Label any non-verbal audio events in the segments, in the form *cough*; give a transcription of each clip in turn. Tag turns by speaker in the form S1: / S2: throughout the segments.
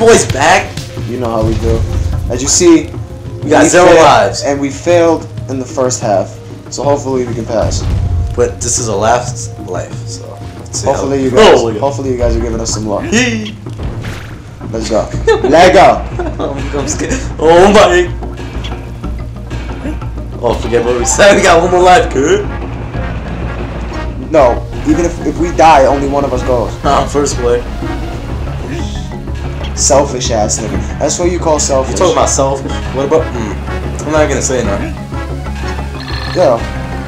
S1: Meat Boy's back.
S2: You know how we do. As you see,
S1: We got zero
S2: failed-
S1: lives.
S2: and we failed in the first half. So hopefully we can pass.
S1: But this is a last life, so. let's see how-
S2: Hopefully you guys.
S1: Oh, look at-
S2: hopefully you guys are giving us some luck.
S1: Yee.
S2: Let's go. *laughs* Let go.
S1: Oh, I'm scared. Oh my. Oh, forget what we said. We got one more life, kid.
S2: No, even if, if we die, only one of us goes.
S1: I'm first play.
S2: Selfish ass nigga. That's what you call selfish.
S1: You talking about selfish? What about? Mm, I'm not gonna say nothing.
S2: Yo,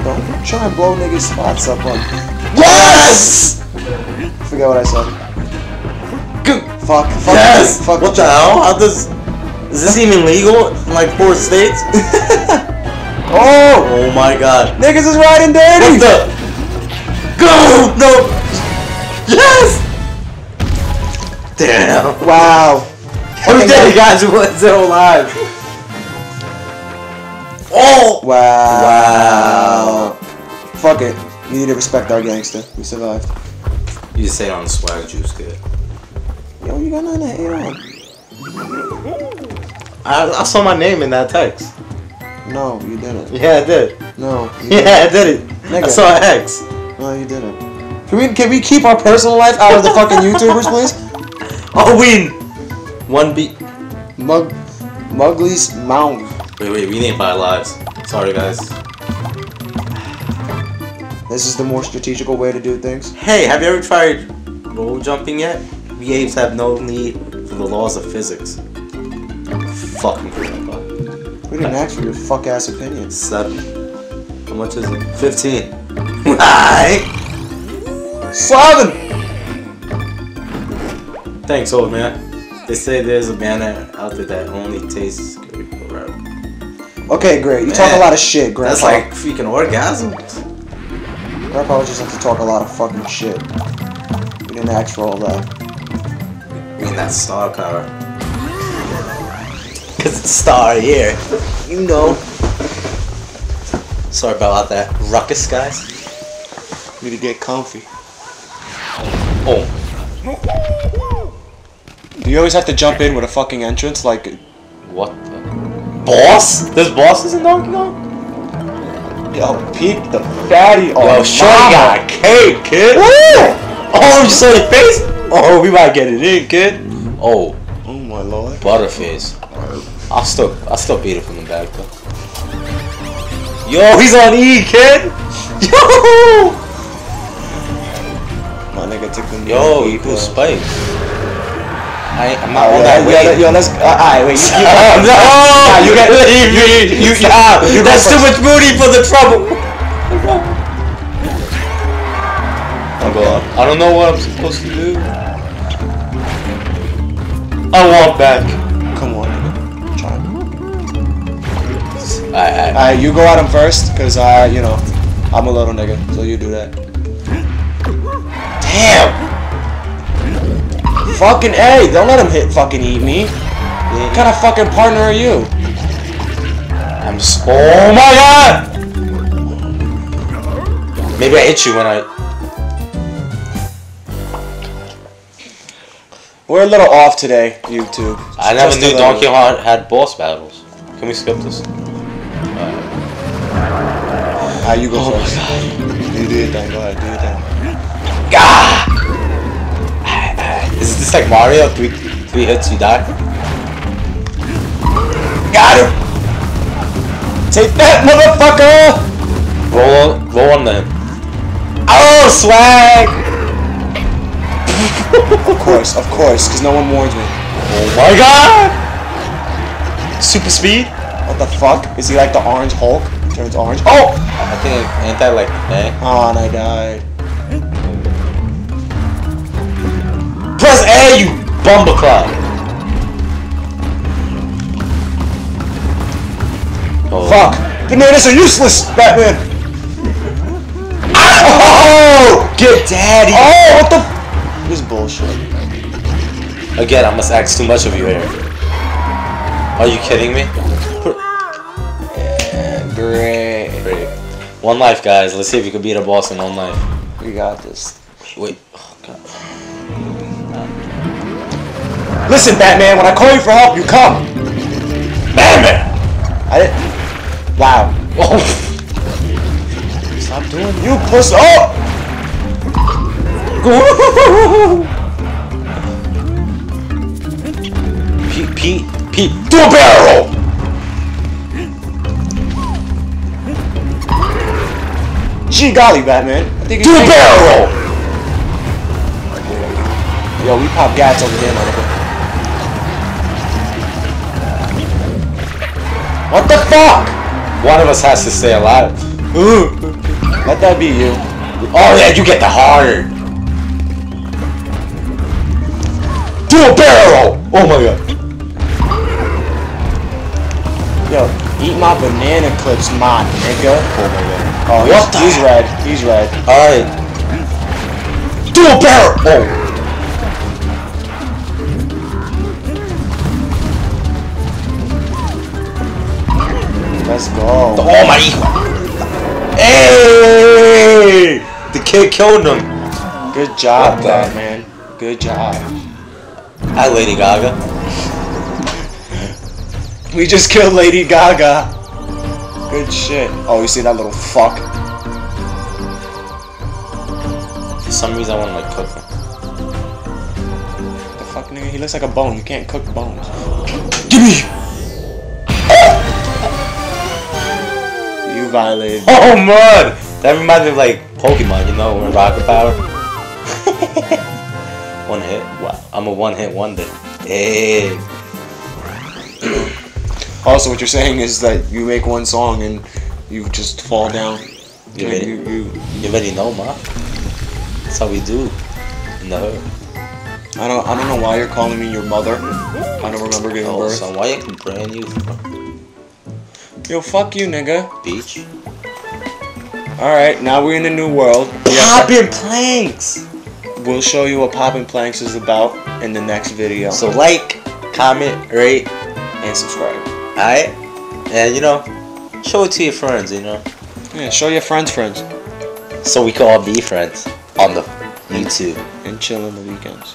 S2: don't try and blow niggas' spots up on.
S1: Yes!
S2: Forget what I said.
S1: Good.
S2: Fuck. Fuck.
S1: Yes!
S2: Fuck.
S1: what the hell? How does? Is this even legal in like four states? *laughs*
S2: Oh!
S1: oh my god.
S2: Niggas is riding dirty!
S1: What the? Go! No! Yes! Damn.
S2: Wow.
S1: Every day you guys *laughs* went zero lives. Oh!
S2: Wow. Fuck it. We need to respect our gangster. We survived.
S1: You just say it on the swag juice, kid.
S2: Yo, you got nothing to hate on.
S1: I, I saw my name in that text.
S2: No, you didn't.
S1: Yeah, I did.
S2: No. You *laughs*
S1: Yeah, I did it. I saw an X.
S2: No, you didn't. Can we can we keep our personal life out of the fucking YouTubers, please?
S1: Oh, win! One beat.
S2: Mug, Mugly's Mound.
S1: Wait, wait, we need five lives. Sorry, guys.
S2: This is the more strategical way to do things.
S1: Hey, have you ever tried roll jumping yet? We apes have no need for the laws of physics. Fucking grandpa.
S2: We didn't ask for your fuck ass opinions.
S1: Seven. How much is it? Fifteen. Alright. *laughs*
S2: Seven.
S1: Thanks, old man. They say there's a banana out there that only tastes good.
S2: Okay, great. You talk a lot of shit, Grandpa.
S1: That's like freaking orgasms.
S2: Grandpa was just have to talk a lot of fucking shit. We didn't ask for all that.
S1: I mean, that star power. Cause it's star here. You know. Sorry about that ruckus, guys.
S2: Need to get comfy.
S1: Oh.
S2: Do you always have to jump in with a fucking entrance? Like,
S1: What the? Boss? There's bosses in Donkey Kong?
S2: yo, peep the fatty on
S1: Yo, Shorty got cake, kid. Oh, you saw your face? Oh, we might get it in, kid. Oh,
S2: Oh my lord.
S1: Butterface. I'll still, I'll still beat it from the back though. Yo, he's on E, kid. *laughs* Yo,
S2: My nigga took the
S1: yo, you cool
S2: bro.
S1: Spike. I, I'm not
S2: Oh,
S1: on
S2: yeah,
S1: that
S2: yeah,
S1: wave.
S2: let- Yo, let's. Uh, Alright, wait. You, you, *laughs*
S1: Oh, no!
S2: Nah, you get-
S1: leave me.
S2: you, you, you
S1: That's too much booty for the trouble.
S2: Oh, God.
S1: I don't know what I'm supposed to do. I want back.
S2: Come on, nigga. Try.
S1: Alright, alright.
S2: Alright, you go at him first, cause I, you know, I'm a little nigga, so you do that. *gasps*
S1: Damn!
S2: Fucking A, don't let him hit fucking eat me. What kind of fucking partner are you?
S1: I'm just. Oh my god! Maybe I hit you when I.
S2: We're a little off today, YouTube.
S1: I never knew. Donkey Kong had boss battles. Can we skip this?
S2: Ah, you go
S1: Oh my
S2: first. You do thing. Go ahead, do your thing.
S1: Gah! Is this like Mario? Three, three hits, you die?
S2: Got him. Take that, motherfucker.
S1: Roll, roll on them. Oh, swag!
S2: Of course, of course, because no one warns me.
S1: Oh my god! Super speed?
S2: What the fuck? Is he like the orange Hulk? Turns orange. Oh!
S1: I think ain't that like thing?
S2: Oh, ah, and I died.
S1: A, you bumbleclot! Oh.
S2: Fuck! Bananas are a useless, Batman! Oh!
S1: Get daddy!
S2: Oh, what the? This is bullshit.
S1: Again, I must ask too much of you here. Are you kidding me?
S2: Yeah, great.
S1: Great. One life, guys. Let's see if you can beat a boss in one life.
S2: We got this.
S1: Wait. Oh, God.
S2: Listen, Batman, when I call you for help, you come.
S1: Batman!
S2: I didn't. Wow.
S1: Oh. Stop doing
S2: You puss. Oh!
S1: Pete, Pete, Pete, do a barrel roll!
S2: Gee golly, Batman. I think
S1: Do a barrel roll!
S2: Yo, we pop gats over here, motherfucker.
S1: What the fuck? One of us has to stay alive. Ooh.
S2: Let that be you.
S1: Oh yeah, you get the hard. Do a barrel! Oh my god.
S2: Yo, eat my banana clips, my nigga.
S1: Oh my god.
S2: Oh, he's,
S1: the
S2: he's red. He's red.
S1: Alright. Do a barrel! Oh.
S2: Let's go.
S1: Oh my Hey! The kid killed him.
S2: Good job,
S1: the-
S2: Batman. Good job.
S1: Hi, Lady Gaga.
S2: We just killed Lady Gaga. Good shit. Oh, you see that little fuck?
S1: For some reason, I want to like cook him.
S2: The fuck, nigga? He looks like a bone. You can't cook bones.
S1: Give me.
S2: Violated.
S1: Oh *laughs* man, that reminds me of like Pokemon, you know, when Rocket Power. *laughs* one hit. Wow, I'm a one-hit wonder. Hey. *clears throat*
S2: Also, what you're saying is that you make one song and you just fall down.
S1: You
S2: you, you, you,
S1: You already know, ma. That's how we do. In the hood.
S2: I don't. I don't know why you're calling me your mother. I don't remember giving
S1: Oh,
S2: birth.
S1: son, why you brand new
S2: Yo, fuck you, nigga.
S1: beach?
S2: All right, now we're in a new world. We
S1: Popping planks.
S2: We'll show you what popping planks is about in the next video.
S1: So like, comment, rate,
S2: and subscribe.
S1: alright, and you know, show it to your friends. You know,
S2: Yeah, show your friends, friends,
S1: so we can all be friends on the YouTube.
S2: and chill on the weekends.